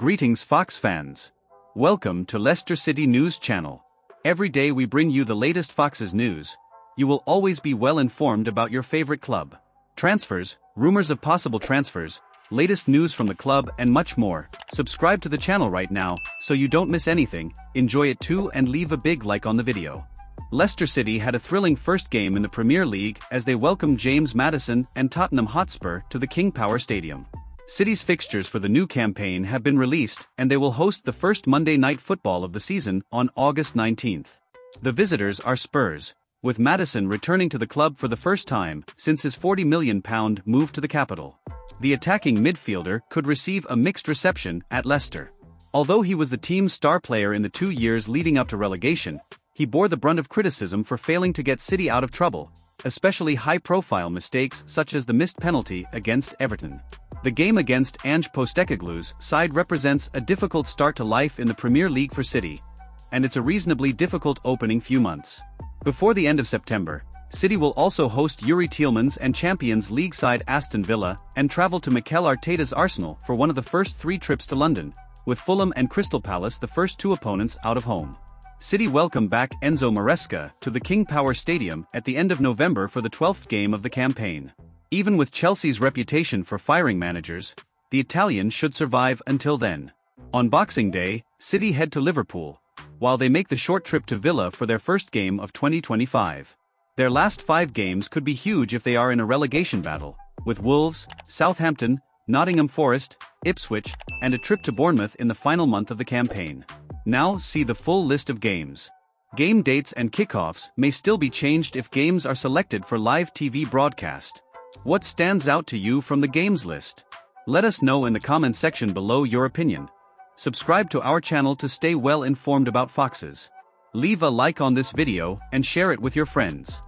Greetings, Fox fans. Welcome to Leicester City News Channel. Every day we bring you the latest Fox's news. You will always be well informed about your favorite club. Transfers, rumors of possible transfers, latest news from the club, and much more. Subscribe to the channel right now so you don't miss anything, enjoy it too, and leave a big like on the video. Leicester City had a thrilling first game in the Premier League as they welcomed James Maddison and Tottenham Hotspur to the King Power Stadium. City's fixtures for the new campaign have been released and they will host the first Monday night football of the season on August 19th. The visitors are Spurs, with Maddison returning to the club for the first time since his £40 million move to the capital. The attacking midfielder could receive a mixed reception at Leicester. Although he was the team's star player in the two years leading up to relegation, he bore the brunt of criticism for failing to get City out of trouble, especially high profile mistakes such as the missed penalty against Everton. The game against Ange Postecoglou's side represents a difficult start to life in the Premier League for City, and it's a reasonably difficult opening few months. Before the end of September, City will also host Youri Tielemans and Champions League side Aston Villa and travel to Mikel Arteta's Arsenal for one of the first three trips to London, with Fulham and Crystal Palace the first two opponents out of home. City welcome back Enzo Maresca to the King Power Stadium at the end of November for the 12th game of the campaign. Even with Chelsea's reputation for firing managers, the Italian should survive until then. On Boxing Day, City head to Liverpool, while they make the short trip to Villa for their first game of 2025. Their last five games could be huge if they are in a relegation battle, with Wolves, Southampton, Nottingham Forest, Ipswich, and a trip to Bournemouth in the final month of the campaign. Now see the full list of games. Game dates and kickoffs may still be changed if games are selected for live TV broadcast. What stands out to you from the games list? Let us know in the comment section below your opinion. Subscribe to our channel to stay well informed about foxes. Leave a like on this video and share it with your friends.